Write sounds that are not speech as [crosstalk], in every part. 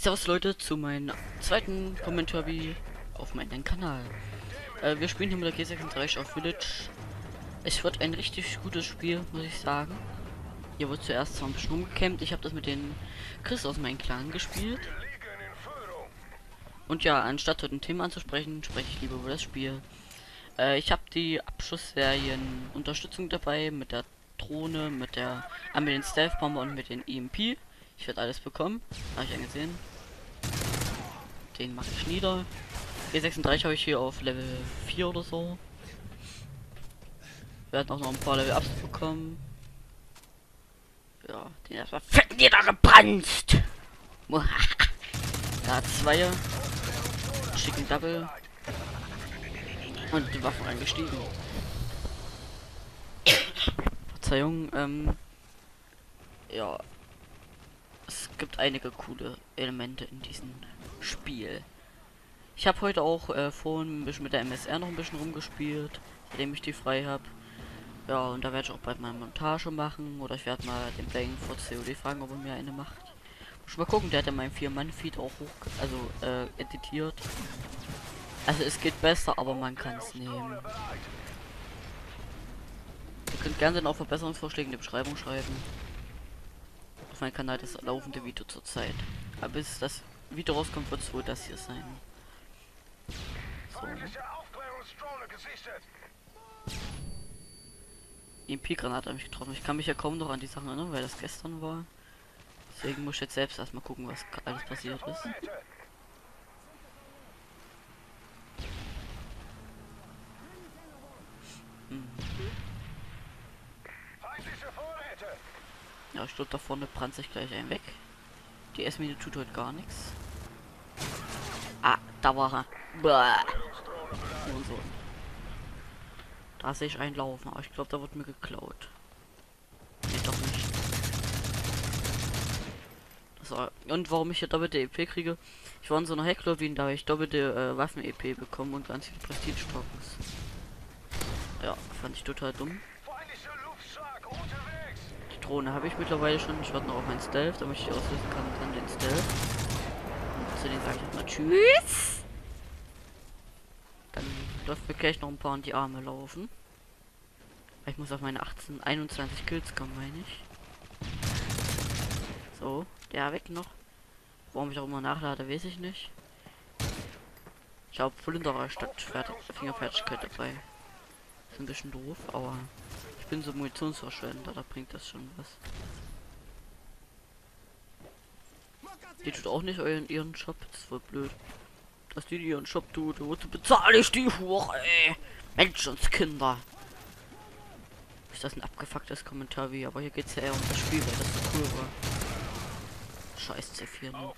Servus Leute zu meinem zweiten Kommentar wie auf meinem Kanal. Äh, wir spielen hier mit der G36 auf Village. Es wird ein richtig gutes Spiel, muss ich sagen. Hier wird zuerst zwar ein bisschen rumgecampt. Ich habe das mit den Chris aus meinem Clan gespielt. Und ja, anstatt heute ein Thema anzusprechen, spreche ich lieber über das Spiel. Äh, ich habe die Abschussserien Unterstützung dabei mit der Drohne, mit der äh, mit den Stealth Bomber und mit den EMP. Ich werde alles bekommen. Habe ich angesehen. Den mache ich nieder. E36 habe ich hier auf Level 4 oder so. Werden auch noch ein paar Level Ups bekommen. Ja, den erstmal fett niedergebrannt. [laughs] da zwei. Schicken Double. Und die Waffen eingestiegen. Verzeihung, ähm. Ja. Es gibt einige coole Elemente in diesem Spiel. Ich habe heute auch äh, vorhin ein bisschen mit der MSR noch ein bisschen rumgespielt, seitdem ich die frei habe. Ja, und da werde ich auch bald mal Montage machen. Oder ich werde mal den Playing vor COD fragen, ob er mir eine macht. Muss mal gucken, der hat ja mein 4-Mann-Feed auch hoch, also äh, editiert. Also es geht besser, aber man kann es nehmen. Ihr könnt gerne auch Verbesserungsvorschläge in die Beschreibung schreiben. Auf meinem Kanal das laufende Video zurzeit. Aber bis das Video rauskommt, wird es wohl das hier sein. So. EMP-Granate habe ich getroffen. Ich kann mich ja kaum noch an die Sachen erinnern, weil das gestern war. Deswegen muss ich jetzt selbst erstmal gucken, was alles passiert ist. Ja, ich glaube, da vorne brannt sich gleich ein weg. Die S-Mine tut heute gar nichts. Ah, da war er. Und so. Da sehe ich einen laufen, aber ich glaube, da wird mir geklaut. Nee, doch nicht. So, und warum ich hier doppelte EP kriege? Ich war in so einer Hacklawine, da habe ich doppelte äh, Waffen-EP bekommen und ganz viele Prestige-Tokens. Ja, fand ich total dumm. Drohne habe ich mittlerweile schon. Ich warte noch auf meinen Stealth, damit ich die auslösen kann, dann den Stealth. Und zu denen sage ich mal Tschüss. Dann läuft mir gleich noch ein paar in die Arme laufen. Ich muss auf meine 18, 21 Kills kommen, meine ich. So, der weg noch. Warum ich auch immer nachlade, weiß ich nicht. Ich habe Flinderer statt Fertig Fingerfertigkeit dabei. Ist ein bisschen doof, aber bin so Munitionsverschwender, da bringt das schon was. Die tut auch nicht euren ihren Shop, das ist voll blöd. Dass die, ihren Shop tut, wozu bezahle ich die Hure, ey? Menschenskinder. Ist das ein abgefucktes Kommentar wie, aber hier geht's ja eher um das Spiel, weil das so cool war. Scheiß C4. Ne?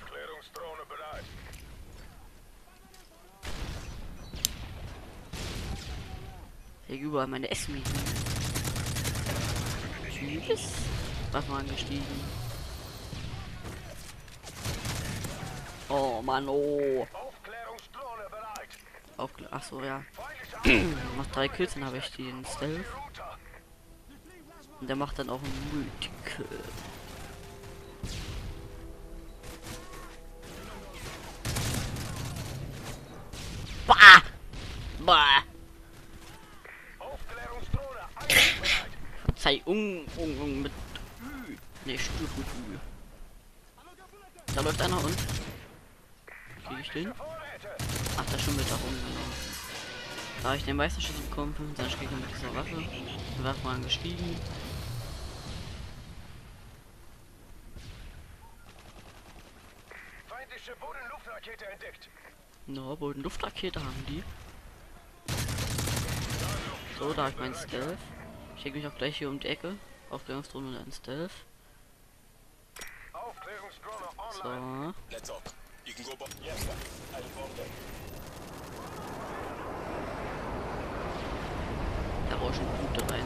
Hier überall meine Essminen. Tschüss. Was mal angestiegen. Oh Mann, oh. Aufkl Ach so, ja. [clears throat] Noch drei Kills, dann habe ich den Stealth. Und der macht dann auch einen Multikill. Verzeihung, um, um, mit Ü. Ne, Ü. Da läuft einer und. Krieg ich den? Ach, da schon mit da rum. Da habe ich den Meisterschuss bekommen, 25 Gegner mit dieser Waffe. Die Waffe mal gestiegen. Feindliche Bodenluftrakete entdeckt. No, Bodenluftrakete haben die. So, da habe ich meinen Stealth. Ich lege mich auch gleich hier um die Ecke. Aufklärungsdrohne und ein Stealth. So. Da rauschen Punkte rein.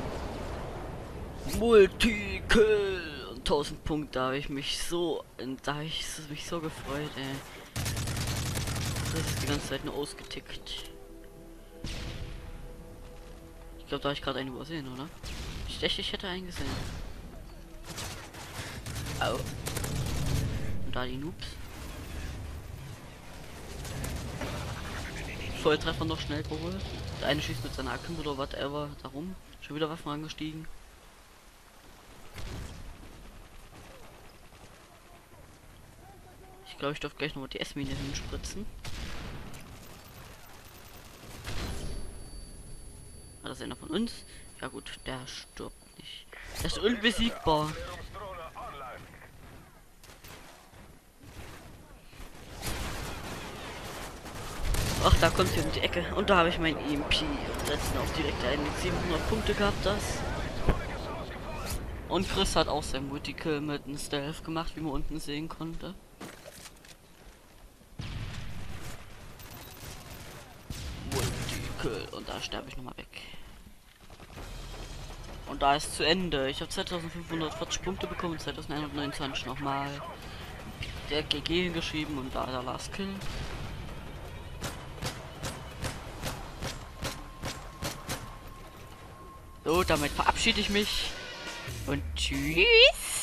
Multikill! Und 1000 Punkte habe ich mich so, da habe ich mich so gefreut, ey. Das ist die ganze Zeit nur ausgetickt. Ich glaube, da habe ich gerade einen übersehen, oder? Ich dachte, ich hätte einen gesehen. Au. Und da die Noobs. Volltreffer noch schnell geholt. Der eine schießt mit seiner Akkum oder whatever darum. Schon wieder Waffen angestiegen. Ich glaube, ich darf gleich nochmal die S-Mine hinspritzen. Das einer von uns? Ja gut, der stirbt nicht. Der ist unbesiegbar. Ach, da kommt sie um die Ecke. Und da habe ich mein EMP. Letzten auch direkt einen 700 Punkte gehabt, das. Und Chris hat auch sein Multikill mit einem Stealth gemacht, wie man unten sehen konnte. Multikill. Und da sterbe ich nochmal weg. Und da ist zu Ende. Ich habe 2540 Punkte bekommen, 2129 nochmal. Der GG hingeschrieben und da der Last Kill. So, damit verabschiede ich mich. Und tschüss.